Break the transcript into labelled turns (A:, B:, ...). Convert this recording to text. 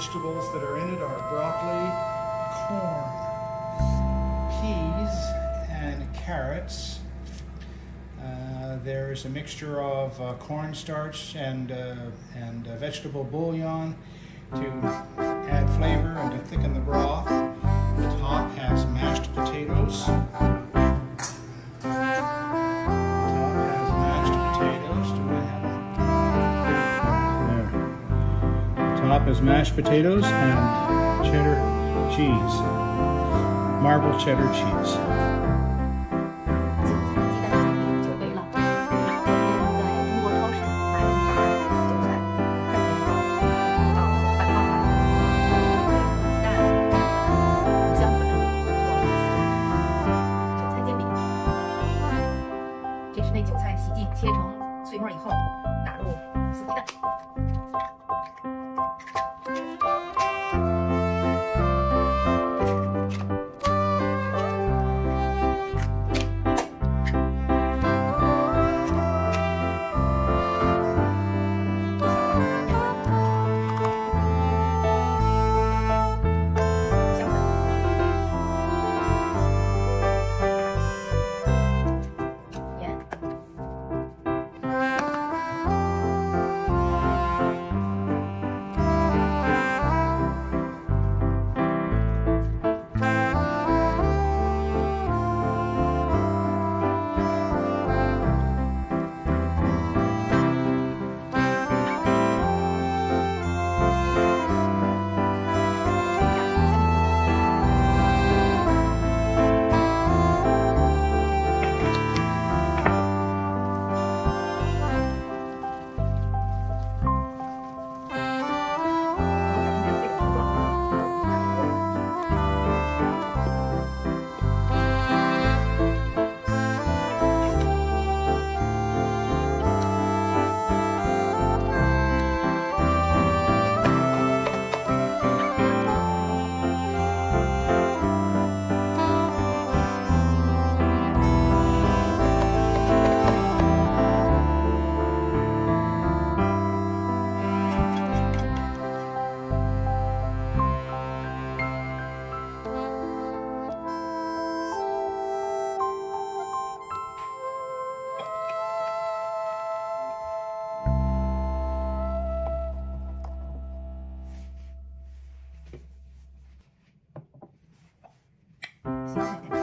A: vegetables that are in it are broccoli, corn, peas, and carrots. Uh, there's a mixture of uh, cornstarch and, uh, and uh, vegetable bouillon to add flavor and to thicken the broth. The top has mashed potatoes. Top is mashed potatoes and cheddar cheese, marble cheddar cheese.
B: 谢谢。